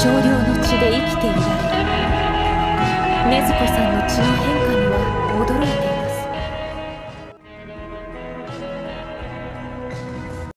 少量の血で生きていられる。禰豆子さんの血の変化